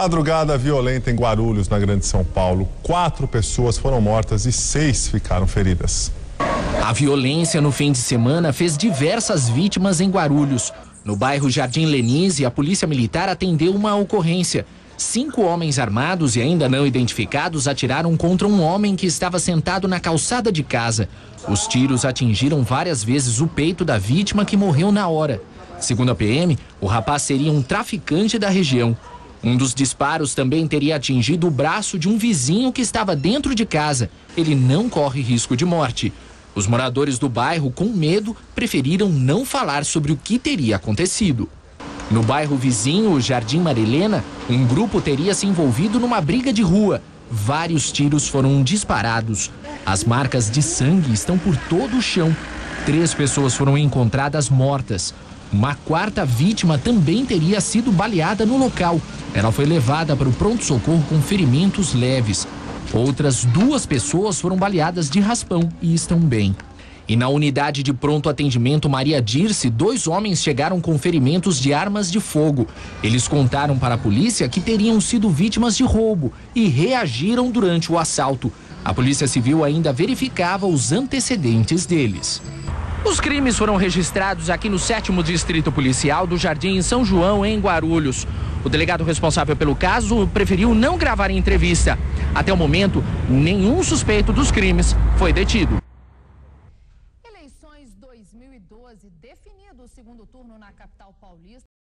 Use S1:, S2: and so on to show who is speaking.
S1: Madrugada violenta em Guarulhos, na Grande São Paulo. Quatro pessoas foram mortas e seis ficaram feridas.
S2: A violência no fim de semana fez diversas vítimas em Guarulhos. No bairro Jardim Lenise, a polícia militar atendeu uma ocorrência. Cinco homens armados e ainda não identificados atiraram contra um homem que estava sentado na calçada de casa. Os tiros atingiram várias vezes o peito da vítima que morreu na hora. Segundo a PM, o rapaz seria um traficante da região. Um dos disparos também teria atingido o braço de um vizinho que estava dentro de casa. Ele não corre risco de morte. Os moradores do bairro, com medo, preferiram não falar sobre o que teria acontecido. No bairro vizinho, Jardim Marilena, um grupo teria se envolvido numa briga de rua. Vários tiros foram disparados. As marcas de sangue estão por todo o chão. Três pessoas foram encontradas mortas. Uma quarta vítima também teria sido baleada no local. Ela foi levada para o pronto-socorro com ferimentos leves. Outras duas pessoas foram baleadas de raspão e estão bem. E na unidade de pronto atendimento Maria Dirce, dois homens chegaram com ferimentos de armas de fogo. Eles contaram para a polícia que teriam sido vítimas de roubo e reagiram durante o assalto. A Polícia Civil ainda verificava os antecedentes deles. Os crimes foram registrados aqui no sétimo Distrito Policial do Jardim São João, em Guarulhos. O delegado responsável pelo caso preferiu não gravar entrevista. Até o momento, nenhum suspeito dos crimes foi detido.
S3: Eleições 2012 definido o segundo turno na capital paulista.